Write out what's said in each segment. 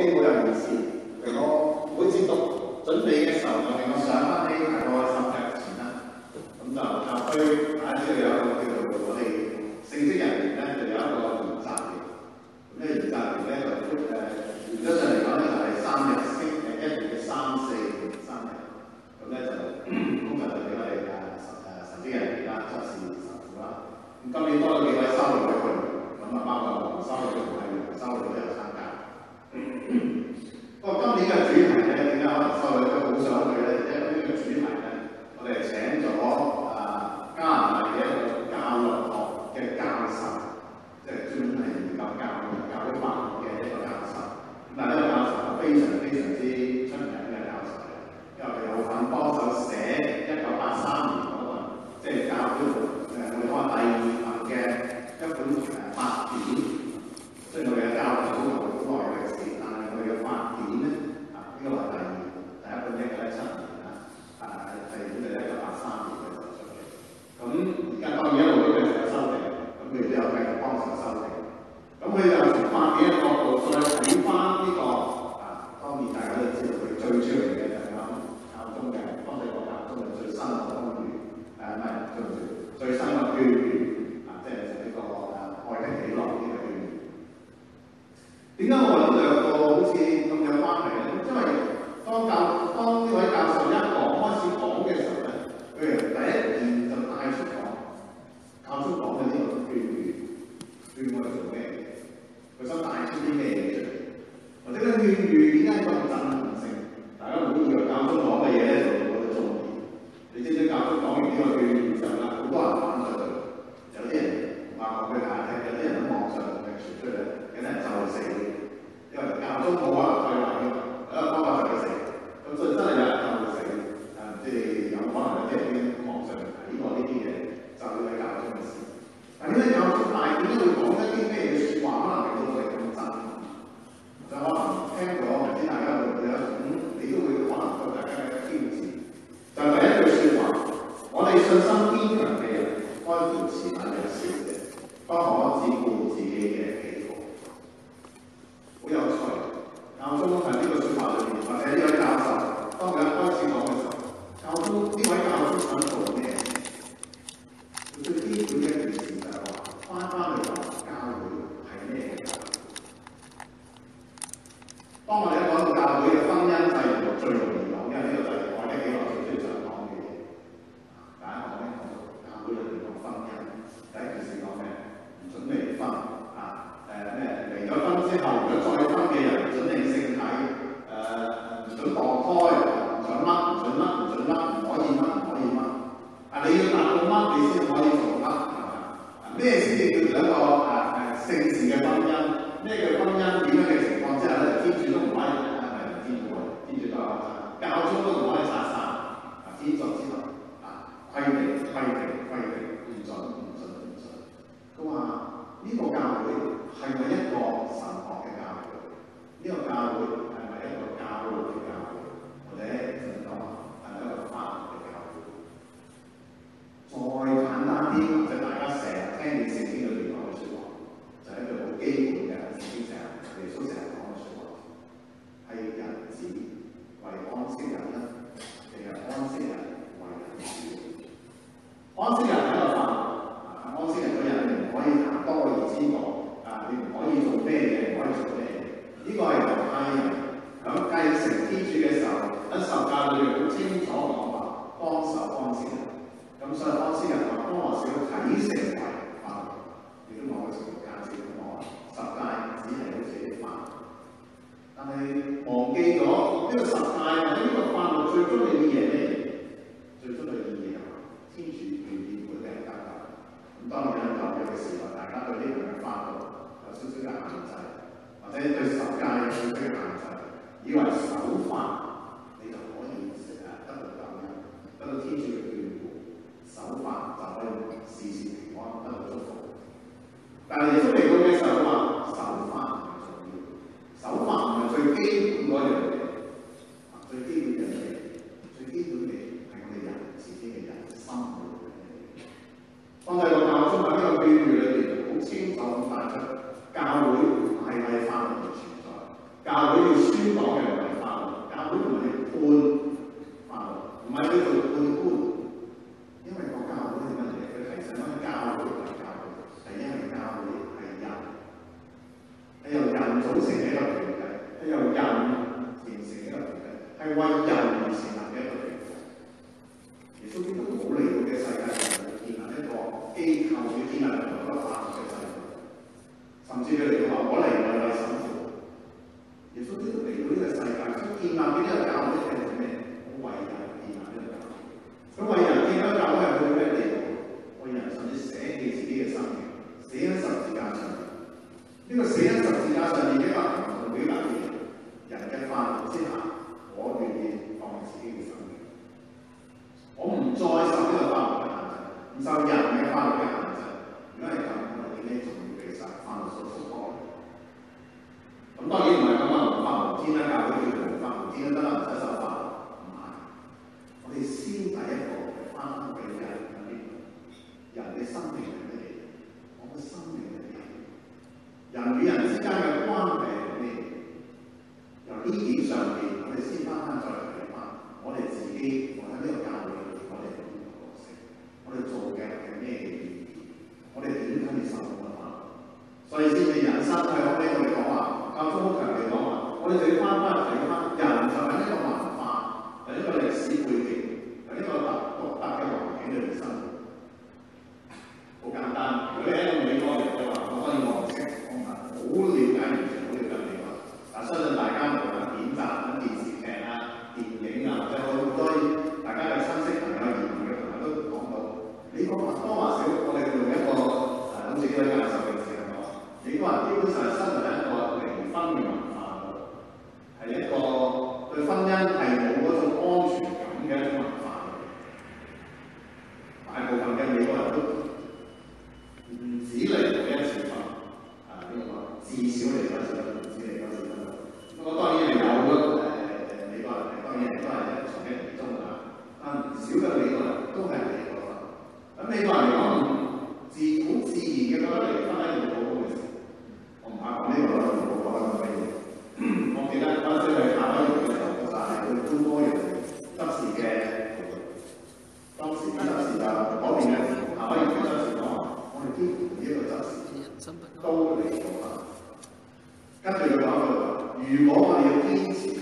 機會有面試，我每次讀準備嘅時候，我哋我上翻起大概十日前啦。咁就校區擺出有一個叫做我哋聖職人員咧，就有一個研習嘅。咁咧研習咧就誒，原則上嚟講咧就係三日式誒一年嘅三四三日。咁咧就通常就俾我哋誒诶誒神職人員啦、執事神父啦。咁今年多咗幾位修委员，咁啊包括修女同埋修女咧。Tingnan mo, 咁話廢話添，我講話就係，咁所真係有人同佢食，即係有可能即網上睇過呢啲嘢，就係大眾嘅事。咁你有啲大眾會講一啲咩嘅説話，可能你都係講真。就可能聽講，唔知大家會唔會咁，你都會可能對大家一啲嘅事。就第一句説話，我哋信心堅強嘅人，開門先係有笑嘅。好啊。第一件事講咩？唔準離婚啊！誒咩離咗婚之後，如果再婚嘅人唔準你性體，誒、唔准墮胎，唔準乜，唔準乜，唔準乜，唔可以乜，唔可以乜。啊！你要達到乜，你先可以做乜？啊！咩先至叫做一個啊誒、性嘅婚姻？咩嘅婚姻？點樣嘅情況之下咧，天主都唔可以。安息人喺度發，啊，安息人嗰人唔可以行多過二千步，啊，你唔可以做咩嘢，唔可以做咩嘢，呢、个個係猶太人咁繼承天主嘅時候，喺受教裏面好清楚講話，光受光之人，咁所以安息人話多少睇成。一个手法 So yeah. 一定要搞佢。如果話有啲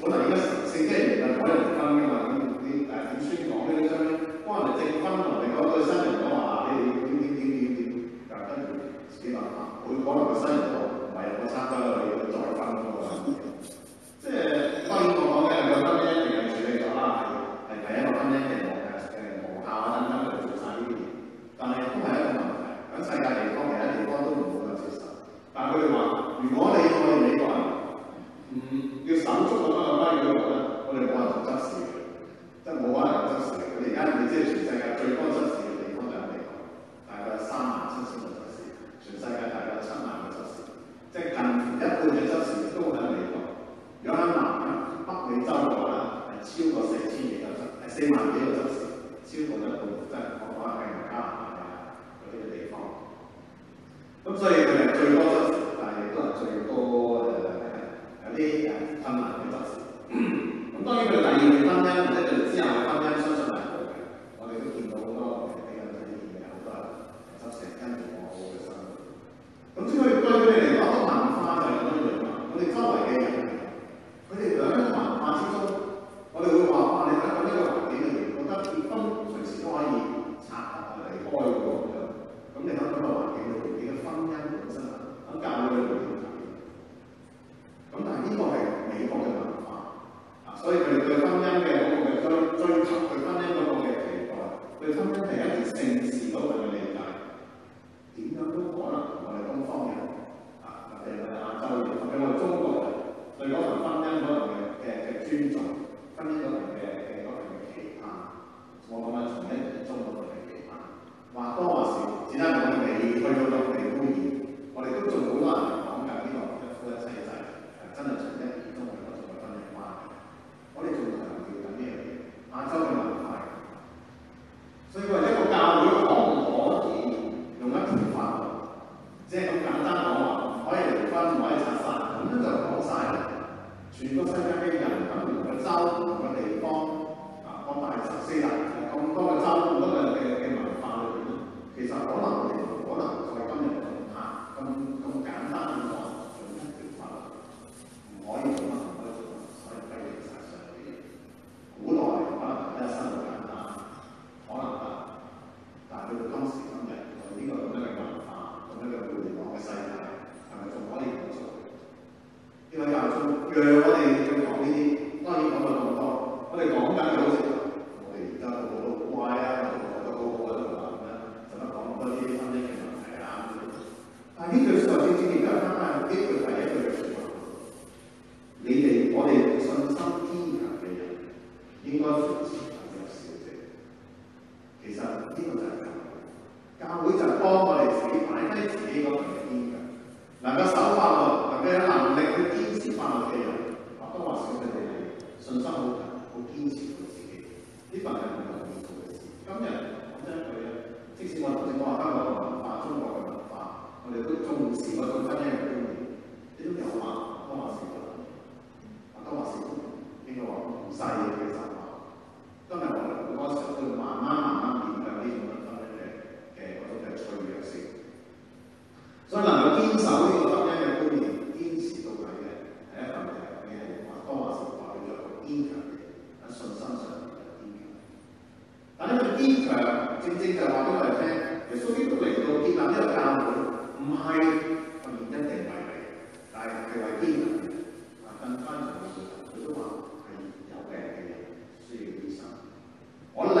可能而家成性即係唔係唔分噶嘛，咁啲大表兄講咩都傷咧。幫人哋積分，另外對新人講話，你點點點點點，但係跟住始末，佢講嚟個新人度唔係我參加，你要再分㗎嘛。可能在今日咁嚇咁咁簡單咁講，用一條法律唔可以做乜唔可以做乜，所以規定曬上嘅嘢。古代可能大家生活簡單，可能得，但係去到今時今日，我哋呢個咁樣嘅文化、咁樣嘅互聯網嘅世界，係咪仲可以咁做？呢位教宗讓我哋去講呢啲，當然講到咁多，我哋講緊嘅好似我哋而家個個都好乖啊，我哋覺得好好啊，都話咁樣，就乜講咁多呢啲婚姻嘅問題啊？但係呢句説話正正亦都係翻翻呢句第一句嘅説話，你哋我哋信心堅強嘅人應該扶持緊弱小者。其實呢個就係教會，教會就係幫我哋自己擺低自己嗰份嘅堅強，能夠守法律，能夠有能力去堅持法律嘅人，或多或少佢哋係信心好強，好堅持佢自己。呢份係唔容易做嘅事。今日講真一句咧，即使我頭先講話香港嘅文化、中國嘅文化，我哋都重視嗰種婚姻嘅觀念，呢種有話多話少嘅，或多或少應該話唔細嘅其實話。今日我哋好多時候都要慢慢慢慢面向呢種婚姻嘅嘅嗰種嘅脆弱性。所以能夠堅守呢個婚姻嘅觀念，堅持到底嘅係一份嘅，你係或多或少代表咗一個堅強嘅喺信心上面嘅堅強。正正就話俾我哋聽，耶穌基督嚟到建立呢個教會，唔係訓練一定為你，但係係為堅強嘅。啊，更加重要嘅，佢都話係有病嘅人需要醫生。我嚟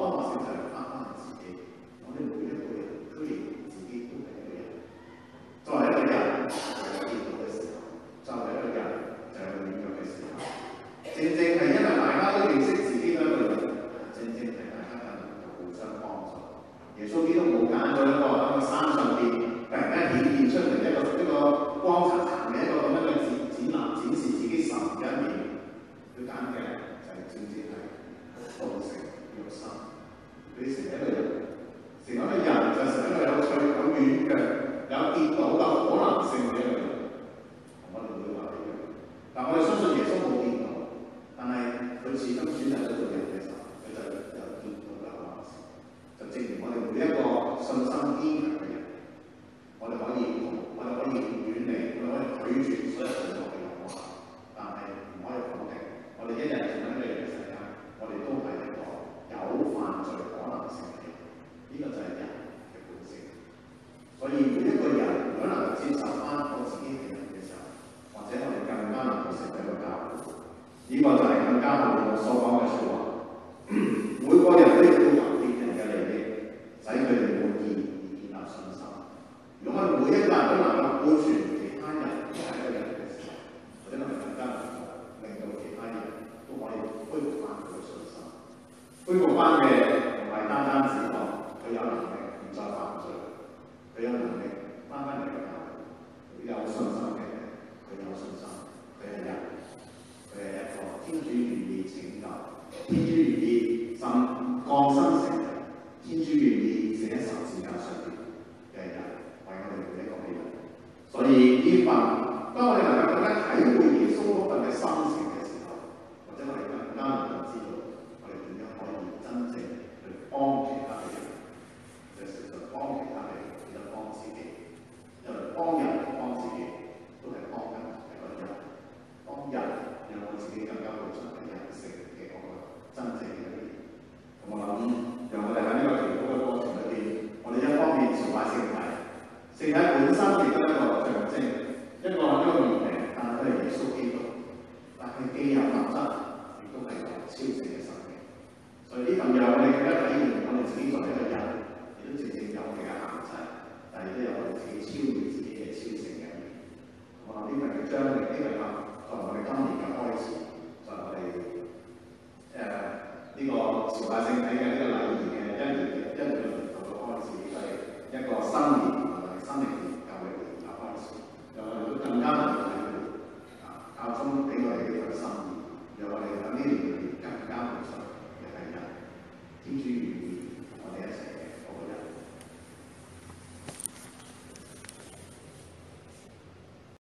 佢始終選擇咗做人嘅時候，佢就有跌倒嘅可能性。就正如我哋每一個信心堅強嘅人，我哋可以我哋可以遠離，我哋可以拒絕所有罪惡嘅誘惑，但係唔可以否定，我哋一日做緊嘅人嘅世界，我哋都係一個有犯罪可能性嘅人。呢、個就係人嘅本性。所以每一個人如果能夠接受翻我自己嘅人嘅時候，或者我哋更加能夠成為一個教會，呢、個就係我所講嘅説話。每個人都要顧及別人嘅利益，使佢哋滿意而建立信心。如果每一個人都能夠顧全其他人都係一個人嘅時候，或者我哋更加能夠令到其他人都可以恢復翻佢嘅信心。恢復翻嘅唔係單單指望佢有能力唔再犯罪。佢有能力翻返嚟嘅教會，佢有信心嘅，佢有信心，佢係人，佢係一個天主願意拯救，天主願意甚降生成人，天主願意寫喺十字架上邊嘅人，為我哋每一個嘅人。所以呢份，當我哋能夠更加體會耶穌嗰份嘅心